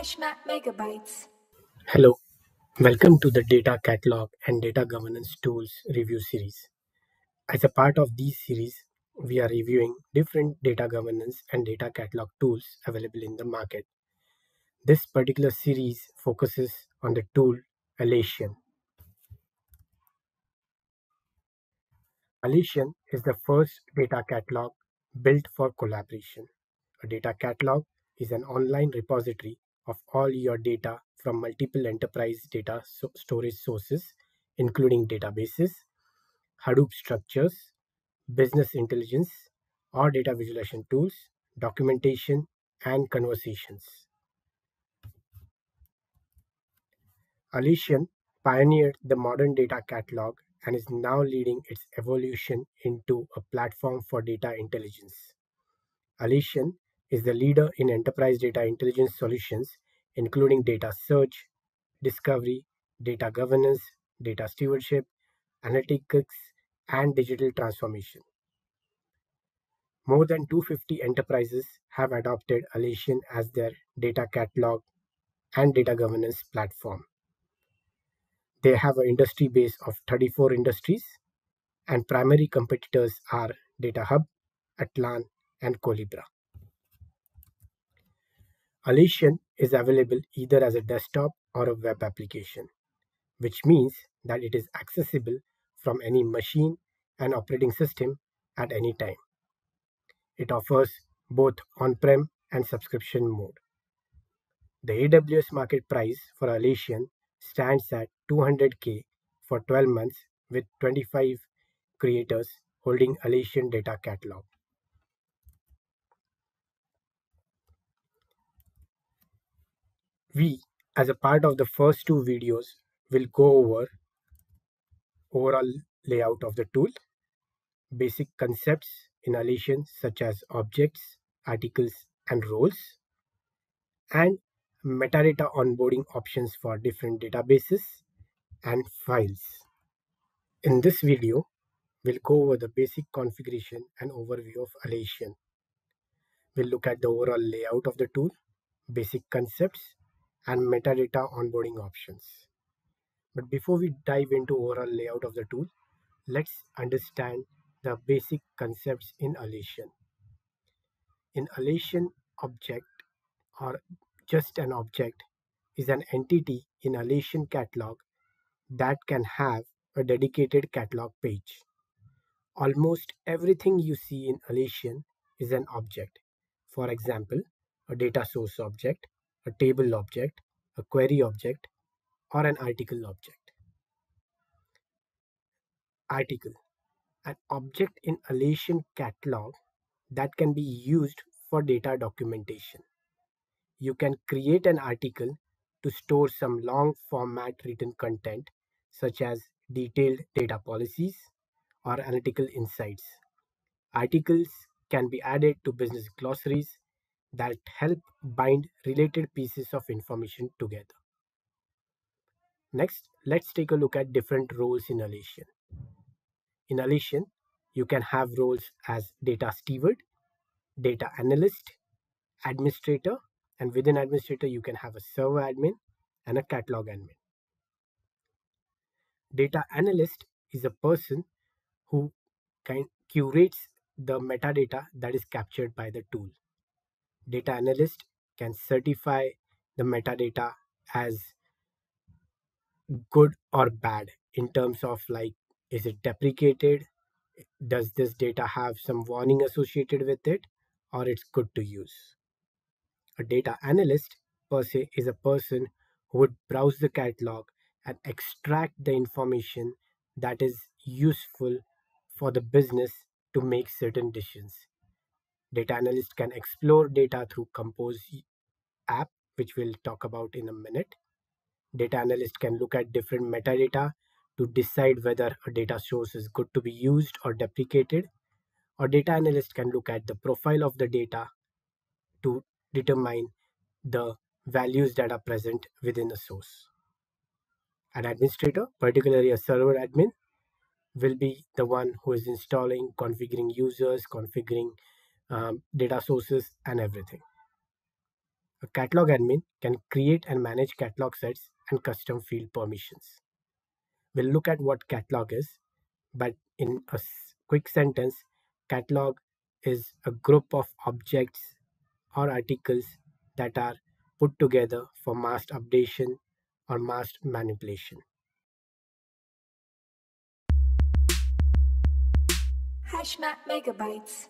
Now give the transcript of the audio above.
hash map megabytes. Hello, welcome to the Data Catalog and Data Governance Tools review series. As a part of this series, we are reviewing different data governance and data catalog tools available in the market. This particular series focuses on the tool Alation. Alation is the first data catalog built for collaboration. A data catalog is an online repository of all your data from multiple enterprise data so storage sources, including databases, Hadoop structures, business intelligence, or data visualization tools, documentation, and conversations. Alation pioneered the modern data catalog and is now leading its evolution into a platform for data intelligence. Alation is the leader in enterprise data intelligence solutions, including data search, discovery, data governance, data stewardship, analytics, and digital transformation. More than 250 enterprises have adopted Alation as their data catalog and data governance platform. They have an industry base of 34 industries, and primary competitors are DataHub, Atlan, and Collibra. Alation is available either as a desktop or a web application, which means that it is accessible from any machine and operating system at any time. It offers both on-prem and subscription mode. The AWS market price for Alation stands at 200k for 12 months with 25 creators holding Alation data catalog. We, as a part of the first two videos, will go over overall layout of the tool, basic concepts in Alation such as objects, articles, and roles, and metadata onboarding options for different databases and files. In this video, we'll go over the basic configuration and overview of Alation. We'll look at the overall layout of the tool, basic concepts, and metadata onboarding options. But before we dive into overall layout of the tool, let's understand the basic concepts in Alation. In Alation, object or just an object is an entity in Alation catalog that can have a dedicated catalog page. Almost everything you see in Alation is an object. For example, a data source object, a table object, a query object, or an article object. Article An object in Alation catalog that can be used for data documentation. You can create an article to store some long format written content such as detailed data policies or analytical insights. Articles can be added to business glossaries that help bind related pieces of information together. Next, let's take a look at different roles in Alation. In Alation, you can have roles as data steward, data analyst, administrator, and within administrator, you can have a server admin and a catalog admin. Data analyst is a person who curates the metadata that is captured by the tool data analyst can certify the metadata as good or bad in terms of like is it deprecated? Does this data have some warning associated with it or it's good to use? A data analyst per se is a person who would browse the catalog and extract the information that is useful for the business to make certain decisions Data analyst can explore data through Compose app, which we'll talk about in a minute. Data analyst can look at different metadata to decide whether a data source is good to be used or deprecated. Or data analyst can look at the profile of the data to determine the values that are present within a source. An administrator, particularly a server admin, will be the one who is installing, configuring users, configuring um, data sources and everything. A catalog admin can create and manage catalog sets and custom field permissions. We'll look at what catalog is, but in a quick sentence, catalog is a group of objects or articles that are put together for mass updation or mass manipulation. HashMap Megabytes